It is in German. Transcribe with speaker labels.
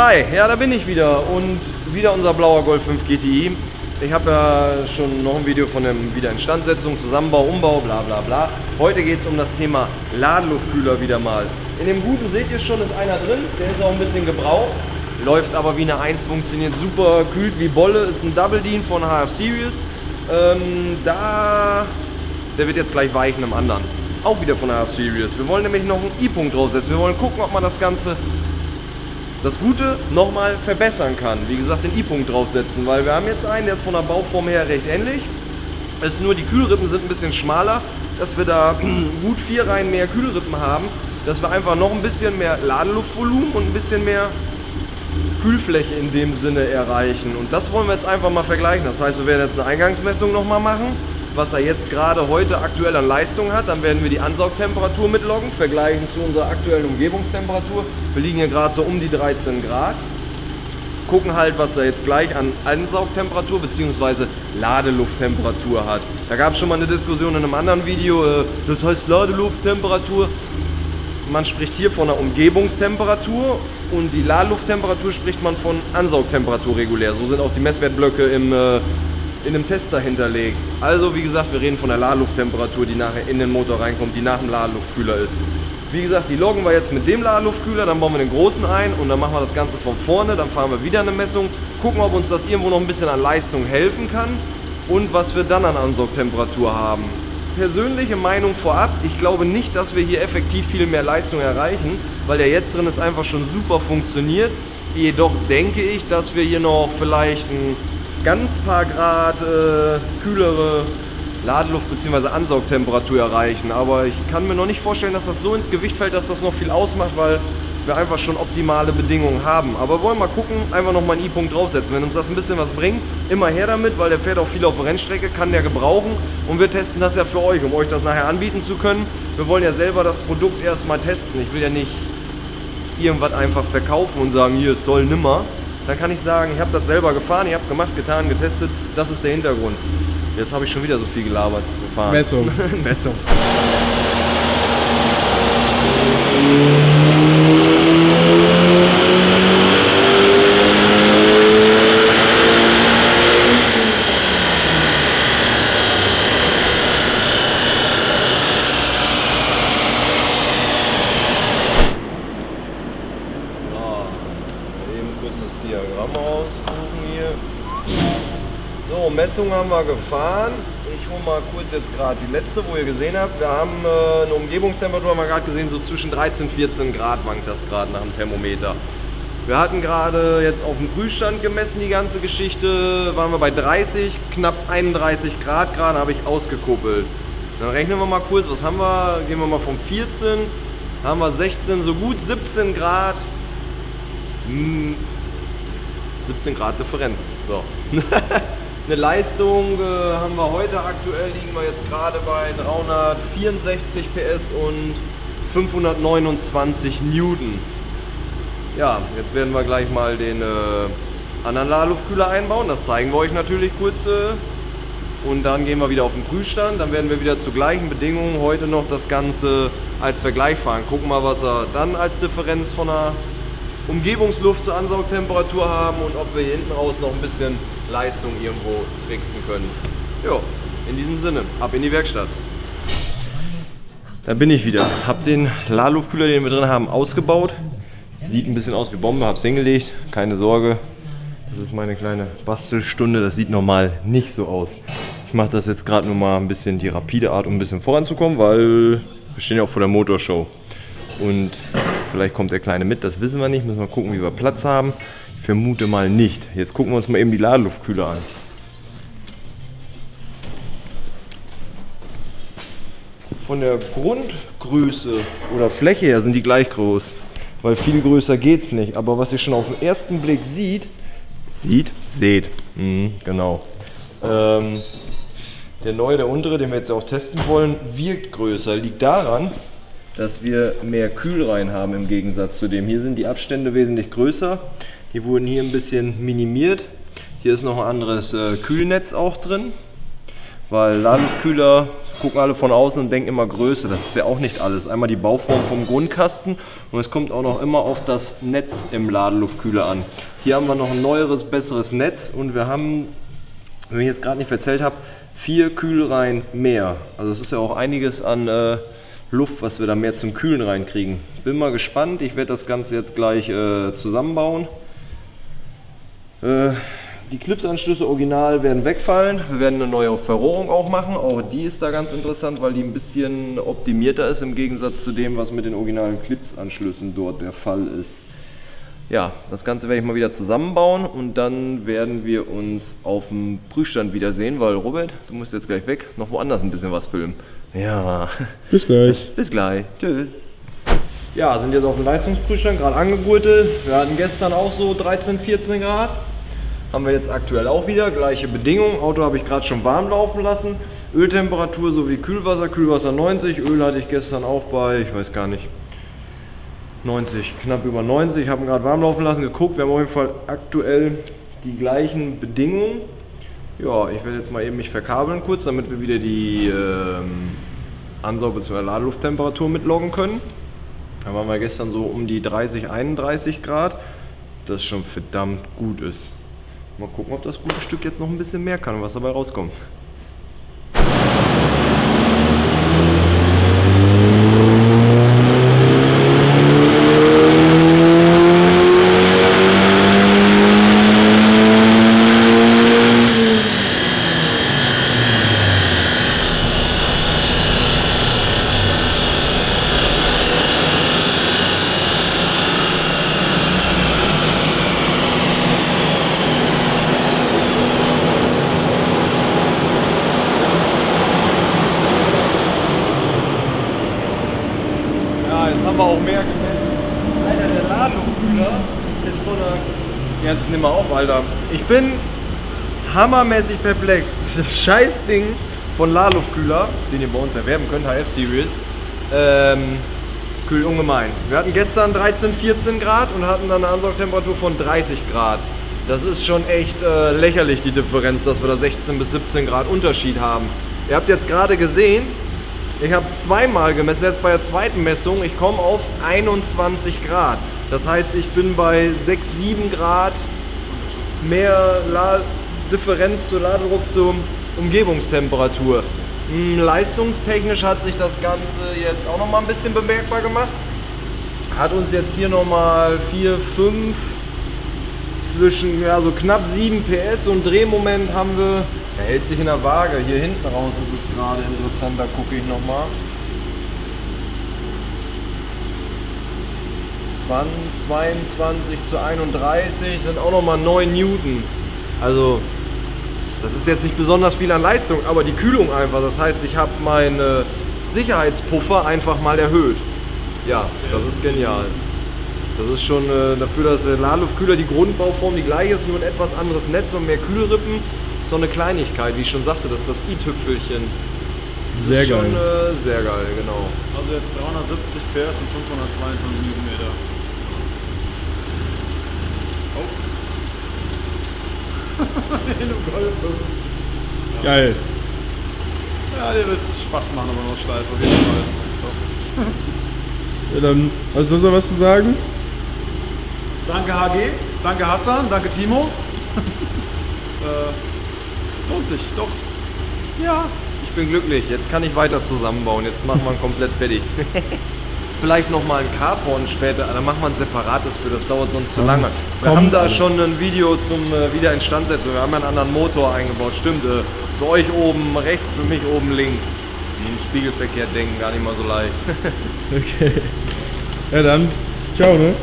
Speaker 1: Hi, ja, da bin ich wieder und wieder unser blauer Golf 5 GTI. Ich habe ja schon noch ein Video von der Wiederinstandsetzung, Zusammenbau, Umbau, bla bla bla. Heute geht es um das Thema Ladeluftkühler wieder mal. In dem guten seht ihr schon, ist einer drin, der ist auch ein bisschen gebraucht. Läuft aber wie eine 1, funktioniert super, kühlt wie Bolle, ist ein Double Dean von HF Series. Ähm, da, der wird jetzt gleich weichen im anderen. Auch wieder von HF Series. Wir wollen nämlich noch einen i-Punkt draufsetzen. Wir wollen gucken, ob man das Ganze das Gute nochmal verbessern kann. Wie gesagt, den i-Punkt draufsetzen, weil wir haben jetzt einen, der ist von der Bauform her recht ähnlich. Es ist nur die Kühlrippen sind ein bisschen schmaler, dass wir da gut vier Reihen mehr Kühlrippen haben, dass wir einfach noch ein bisschen mehr Ladeluftvolumen und ein bisschen mehr Kühlfläche in dem Sinne erreichen. Und das wollen wir jetzt einfach mal vergleichen. Das heißt, wir werden jetzt eine Eingangsmessung nochmal machen was er jetzt gerade heute aktuell an Leistung hat. Dann werden wir die Ansaugtemperatur mitloggen, vergleichen zu unserer aktuellen Umgebungstemperatur. Wir liegen hier gerade so um die 13 Grad. Gucken halt, was er jetzt gleich an Ansaugtemperatur bzw. Ladelufttemperatur hat. Da gab es schon mal eine Diskussion in einem anderen Video, äh, das heißt Ladelufttemperatur. Man spricht hier von einer Umgebungstemperatur und die Ladelufttemperatur spricht man von Ansaugtemperatur regulär. So sind auch die Messwertblöcke im äh, in einem Tester hinterlegt. Also wie gesagt, wir reden von der Ladelufttemperatur, die nachher in den Motor reinkommt, die nach dem Ladeluftkühler ist. Wie gesagt, die loggen wir jetzt mit dem Ladeluftkühler, dann bauen wir den großen ein und dann machen wir das Ganze von vorne, dann fahren wir wieder eine Messung, gucken, ob uns das irgendwo noch ein bisschen an Leistung helfen kann und was wir dann an Ansaugtemperatur haben. Persönliche Meinung vorab, ich glaube nicht, dass wir hier effektiv viel mehr Leistung erreichen, weil der jetzt drin ist einfach schon super funktioniert. Jedoch denke ich, dass wir hier noch vielleicht ein ganz paar Grad äh, kühlere Ladeluft bzw. Ansaugtemperatur erreichen. Aber ich kann mir noch nicht vorstellen, dass das so ins Gewicht fällt, dass das noch viel ausmacht, weil wir einfach schon optimale Bedingungen haben. Aber wollen mal gucken, einfach noch mal einen i-Punkt draufsetzen. Wenn uns das ein bisschen was bringt, immer her damit, weil der fährt auch viel auf der Rennstrecke, kann der gebrauchen. Und wir testen das ja für euch, um euch das nachher anbieten zu können. Wir wollen ja selber das Produkt erstmal testen. Ich will ja nicht irgendwas einfach verkaufen und sagen, hier ist toll, nimmer dann kann ich sagen, ich habe das selber gefahren, ich habe gemacht, getan, getestet. Das ist der Hintergrund. Jetzt habe ich schon wieder so viel gelabert.
Speaker 2: Gefahren. Messung.
Speaker 1: Messung. Messung haben wir gefahren. Ich hole mal kurz jetzt gerade die letzte, wo ihr gesehen habt. Wir haben äh, eine Umgebungstemperatur, haben wir gerade gesehen, so zwischen 13 und 14 Grad wankt das gerade nach dem Thermometer. Wir hatten gerade jetzt auf dem Prüfstand gemessen die ganze Geschichte, waren wir bei 30, knapp 31 Grad gerade, habe ich ausgekuppelt. Dann rechnen wir mal kurz, was haben wir? Gehen wir mal von 14, haben wir 16, so gut 17 Grad. 17 hm, Grad Differenz. So. Eine Leistung äh, haben wir heute aktuell, liegen wir jetzt gerade bei 364 PS und 529 Newton. Ja, jetzt werden wir gleich mal den äh, anderen Ladeluftkühler einbauen. Das zeigen wir euch natürlich kurz. Äh, und dann gehen wir wieder auf den Prüfstand. Dann werden wir wieder zu gleichen Bedingungen heute noch das Ganze als Vergleich fahren. Gucken mal, was er dann als Differenz von der Umgebungsluft zur Ansaugtemperatur haben und ob wir hier hinten raus noch ein bisschen Leistung irgendwo tricksen können. Jo, in diesem Sinne, ab in die Werkstatt. Da bin ich wieder. Hab den Ladeluftkühler, den wir drin haben, ausgebaut. Sieht ein bisschen aus wie Bombe, hab's hingelegt, keine Sorge. Das ist meine kleine Bastelstunde, das sieht normal nicht so aus. Ich mache das jetzt gerade nur mal ein bisschen die rapide Art, um ein bisschen voranzukommen, weil wir stehen ja auch vor der Motorshow. Und vielleicht kommt der Kleine mit, das wissen wir nicht. Müssen wir gucken, wie wir Platz haben. Vermute mal nicht. Jetzt gucken wir uns mal eben die Ladeluftkühler an. Von der Grundgröße oder Fläche her sind die gleich groß. Weil viel größer geht es nicht. Aber was ihr schon auf den ersten Blick sieht, sieht, seht. Mhm, genau. Ähm, der neue, der untere, den wir jetzt auch testen wollen, wirkt größer. Liegt daran, dass wir mehr Kühlreihen haben im Gegensatz zu dem. Hier sind die Abstände wesentlich größer. Die wurden hier ein bisschen minimiert. Hier ist noch ein anderes äh, Kühlnetz auch drin, weil Ladungskühler gucken alle von außen und denken immer Größe. Das ist ja auch nicht alles. Einmal die Bauform vom Grundkasten und es kommt auch noch immer auf das Netz im Ladeluftkühler an. Hier haben wir noch ein neueres, besseres Netz und wir haben, wenn ich jetzt gerade nicht erzählt habe, vier Kühlreihen mehr. Also es ist ja auch einiges an äh, Luft, was wir da mehr zum Kühlen reinkriegen. Bin mal gespannt. Ich werde das Ganze jetzt gleich äh, zusammenbauen. Äh, die Clipsanschlüsse original werden wegfallen. Wir werden eine neue Verrohrung auch machen. Auch die ist da ganz interessant, weil die ein bisschen optimierter ist im Gegensatz zu dem, was mit den originalen Clipsanschlüssen dort der Fall ist. Ja, das Ganze werde ich mal wieder zusammenbauen und dann werden wir uns auf dem Prüfstand wiedersehen, weil Robert, du musst jetzt gleich weg, noch woanders ein bisschen was filmen. Ja.
Speaker 2: Bis gleich.
Speaker 1: Bis gleich. Tschüss. Ja, sind jetzt auf dem Leistungsprüfstand, gerade angegurtet. Wir hatten gestern auch so 13, 14 Grad. Haben wir jetzt aktuell auch wieder, gleiche Bedingungen. Auto habe ich gerade schon warm laufen lassen. Öltemperatur sowie Kühlwasser, Kühlwasser 90. Öl hatte ich gestern auch bei, ich weiß gar nicht, 90, knapp über 90. Ich habe ihn gerade warm laufen lassen, geguckt. Wir haben auf jeden Fall aktuell die gleichen Bedingungen. Ja, ich werde jetzt mal eben mich verkabeln kurz, damit wir wieder die ähm, Ansaug- bzw. Ladelufttemperatur mitloggen können. Da waren wir gestern so um die 30, 31 Grad, das schon verdammt gut ist. Mal gucken, ob das gute Stück jetzt noch ein bisschen mehr kann und was dabei rauskommt. Ja, jetzt haben wir auch mehr gemessen. Alter, der Ladluftkühler ist von der... Ja, jetzt nimm mal auf, Alter. Ich bin hammermäßig perplex. Das Scheißding von Ladluftkühler, den ihr bei uns erwerben könnt, HF-Series, ähm, kühlt ungemein. Wir hatten gestern 13, 14 Grad und hatten dann eine Ansaugtemperatur von 30 Grad. Das ist schon echt äh, lächerlich, die Differenz, dass wir da 16 bis 17 Grad Unterschied haben. Ihr habt jetzt gerade gesehen, ich habe zweimal gemessen, jetzt bei der zweiten Messung, ich komme auf 21 Grad. Das heißt, ich bin bei 6, 7 Grad mehr La Differenz zur Ladedruck zur Umgebungstemperatur. Hm, leistungstechnisch hat sich das Ganze jetzt auch noch mal ein bisschen bemerkbar gemacht. Hat uns jetzt hier noch mal 4, 5 zwischen ja, so knapp 7 PS und Drehmoment haben wir. Er hält sich in der Waage. Hier hinten raus ist es gerade interessant, da gucke ich noch mal. 20, 22 zu 31 sind auch noch mal 9 Newton. Also das ist jetzt nicht besonders viel an Leistung, aber die Kühlung einfach. Das heißt, ich habe meinen Sicherheitspuffer einfach mal erhöht. Ja, das ist genial. Das ist schon äh, dafür, dass der Ladluftkühler die Grundbauform die gleiche ist, nur ein etwas anderes Netz und mehr Kühlrippen. So eine Kleinigkeit, wie ich schon sagte, das ist das i-Tüpfelchen.
Speaker 2: Sehr
Speaker 1: ist
Speaker 2: geil.
Speaker 1: Schon, äh, sehr geil, genau.
Speaker 3: Also jetzt 370 PS und 522 Newtonmeter. Oh. In einem Golf.
Speaker 2: Geil.
Speaker 3: Ja, der wird Spaß machen, aber noch steif auf jeden Fall.
Speaker 2: Ja, dann hast du sonst noch was zu sagen?
Speaker 3: Danke HG, danke Hassan, danke Timo. äh, lohnt sich, doch.
Speaker 1: Ja, ich bin glücklich. Jetzt kann ich weiter zusammenbauen. Jetzt machen wir ihn komplett fertig. Vielleicht nochmal ein Carporn später, dann machen wir ein separates für, das dauert sonst zu lange. Wir haben da schon ein Video zum äh, Wiederinstandsetzung. Wir haben einen anderen Motor eingebaut, stimmt. Äh, für euch oben rechts, für mich oben links. Im Spiegelverkehr denken, gar nicht mal so leicht.
Speaker 2: Okay. Ja dann, ciao ne?